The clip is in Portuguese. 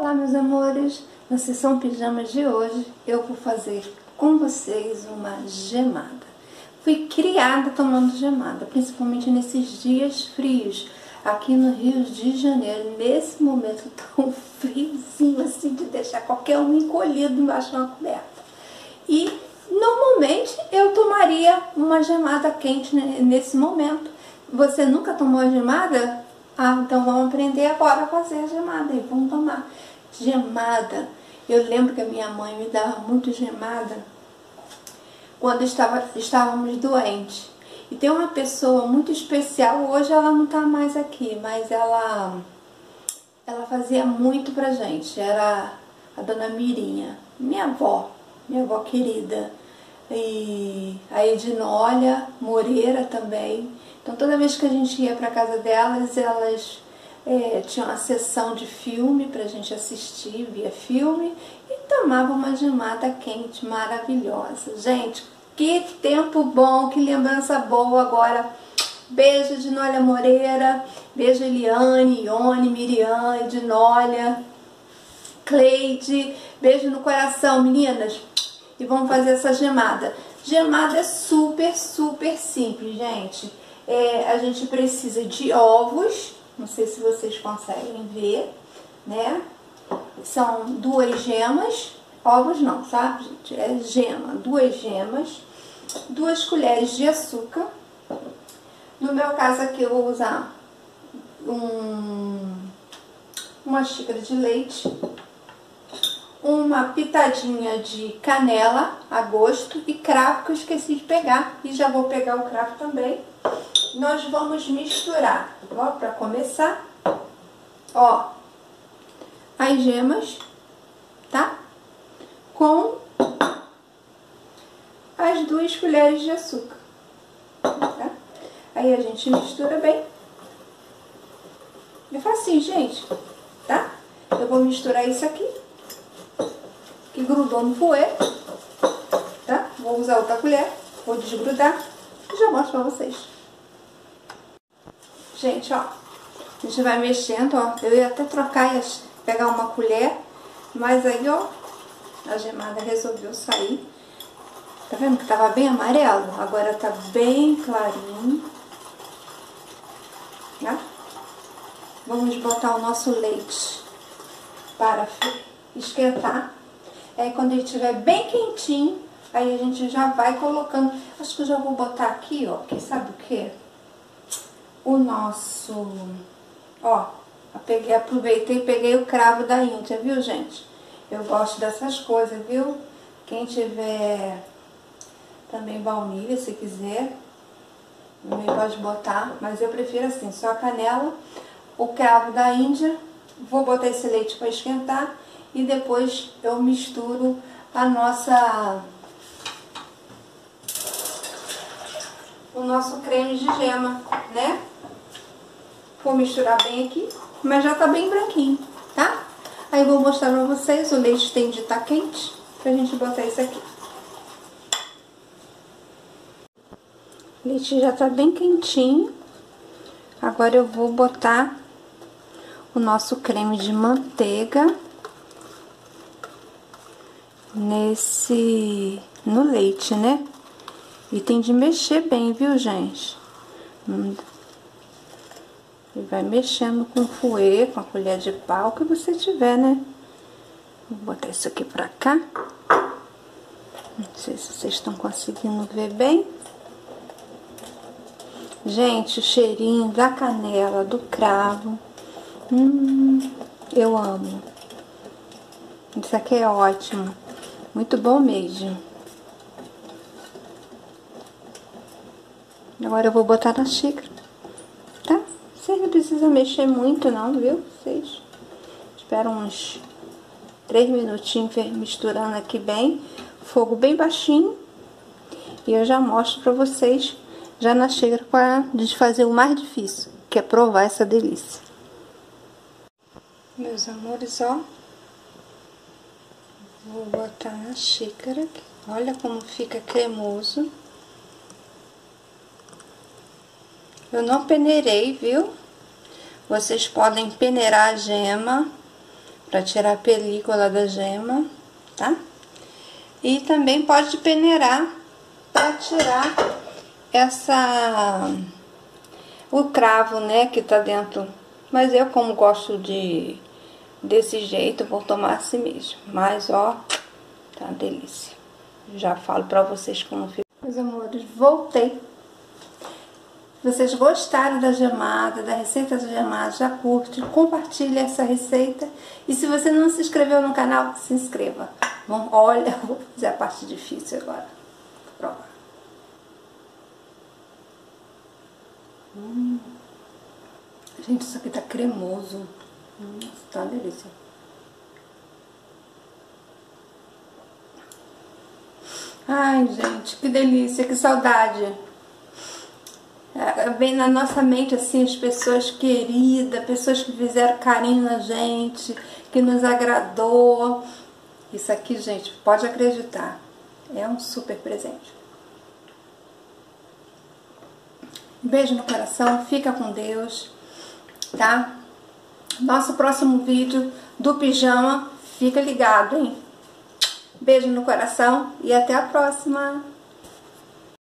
Olá meus amores, na sessão pijamas de hoje eu vou fazer com vocês uma gemada. Fui criada tomando gemada, principalmente nesses dias frios, aqui no Rio de Janeiro, nesse momento tão friozinho assim de deixar qualquer um encolhido embaixo de uma coberta. E normalmente eu tomaria uma gemada quente nesse momento. Você nunca tomou gemada? Ah, então vamos aprender agora a fazer a gemada e vamos tomar. Gemada. Eu lembro que a minha mãe me dava muito gemada quando estava, estávamos doentes. E tem uma pessoa muito especial, hoje ela não está mais aqui, mas ela, ela fazia muito pra gente. Era a dona Mirinha, minha avó, minha avó querida. E a Edinólia Moreira também. Então toda vez que a gente ia para casa delas, elas é, tinham uma sessão de filme para a gente assistir, via filme, e tomava uma gemada quente maravilhosa. Gente, que tempo bom, que lembrança boa agora. Beijo de Nólia Moreira, beijo Eliane, Ione, Miriam, Edinólia, Cleide, beijo no coração, meninas. E vamos fazer essa gemada. Gemada é super, super simples, gente é, a gente precisa de ovos, não sei se vocês conseguem ver, né? São duas gemas, ovos não, sabe, gente? É gema, duas gemas, duas colheres de açúcar. No meu caso aqui eu vou usar um, uma xícara de leite, uma pitadinha de canela a gosto e cravo que eu esqueci de pegar. E já vou pegar o cravo também. Nós vamos misturar, ó, para começar, ó, as gemas, tá? Com as duas colheres de açúcar, tá? Aí a gente mistura bem. É facinho, gente, tá? Eu vou misturar isso aqui que grudou no fouet, tá? Vou usar outra colher, vou desgrudar e já mostro pra vocês. Gente, ó, a gente vai mexendo, ó, eu ia até trocar e pegar uma colher, mas aí, ó, a gemada resolveu sair. Tá vendo que tava bem amarelo? Agora tá bem clarinho. Né? Vamos botar o nosso leite para esquentar. Aí quando ele estiver bem quentinho, aí a gente já vai colocando. Acho que eu já vou botar aqui, ó, que sabe o que? O nosso, ó, peguei, aproveitei e peguei o cravo da Índia, viu, gente? Eu gosto dessas coisas, viu? Quem tiver também baunilha, se quiser, também pode botar, mas eu prefiro assim, só a canela, o cravo da Índia, vou botar esse leite para esquentar e depois eu misturo a nossa o nosso creme de gema, né? Vou misturar bem aqui, mas já tá bem branquinho, tá? Aí vou mostrar pra vocês, o leite tem de estar tá quente, pra gente botar isso aqui. O leite já tá bem quentinho. Agora eu vou botar o nosso creme de manteiga nesse no leite, né? E tem de mexer bem, viu, gente? E vai mexendo com o com a colher de pau que você tiver, né? Vou botar isso aqui pra cá. Não sei se vocês estão conseguindo ver bem. Gente, o cheirinho da canela, do cravo. Hum, eu amo. Isso aqui é ótimo. Muito bom mesmo. Agora eu vou botar na xícara, precisa mexer muito não, viu? Vocês esperam uns três minutinhos misturando aqui bem. Fogo bem baixinho. E eu já mostro pra vocês já na xícara para desfazer o mais difícil, que é provar essa delícia. Meus amores, ó, Vou botar na xícara. Olha como fica cremoso. Eu não peneirei, viu? Vocês podem peneirar a gema para tirar a película da gema, tá? E também pode peneirar para tirar essa o cravo, né, que tá dentro. Mas eu como gosto de desse jeito, vou tomar assim mesmo. Mas ó, tá uma delícia. Já falo para vocês como fica. Meus amores, voltei. Vocês gostaram da gemada, da receita da gemada, já curte, compartilhe essa receita. E se você não se inscreveu no canal, se inscreva. Bom, olha, vou fazer a parte difícil agora. Vou provar. Hum. Gente, isso aqui tá cremoso. Hum, tá uma delícia. Ai, gente, que delícia, que saudade. É, vem na nossa mente assim as pessoas queridas, pessoas que fizeram carinho na gente, que nos agradou. Isso aqui, gente, pode acreditar, é um super presente. Beijo no coração, fica com Deus, tá? Nosso próximo vídeo do pijama, fica ligado, hein? Beijo no coração e até a próxima!